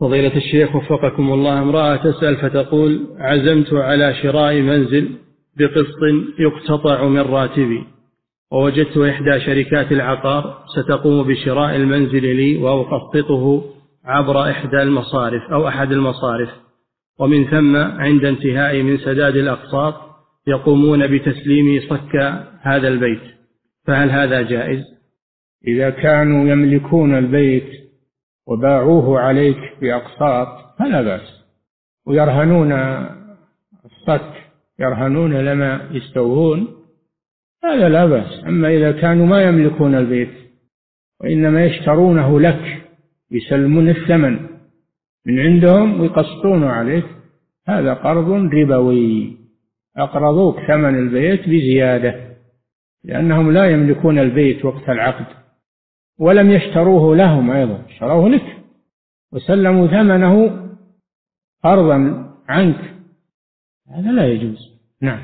فضيلة الشيخ وفقكم الله امرأة تسأل فتقول عزمت على شراء منزل بقسط يقتطع من راتبي ووجدت إحدى شركات العقار ستقوم بشراء المنزل لي وأقسطه عبر إحدى المصارف أو أحد المصارف ومن ثم عند انتهائي من سداد الأقساط يقومون بتسليم صك هذا البيت فهل هذا جائز؟ إذا كانوا يملكون البيت وباعوه عليك بأقساط فلا بأس. ويرهنون الصك يرهنون لما يستوون هذا لا بأس. أما إذا كانوا ما يملكون البيت وإنما يشترونه لك يسلمون الثمن من عندهم ويقسطون عليك هذا قرض ربوي. أقرضوك ثمن البيت بزيادة لأنهم لا يملكون البيت وقت العقد. ولم يشتروه لهم أيضا اشتروه لك. وسلموا ثمنه قرضا عنك. هذا لا يجوز. نعم.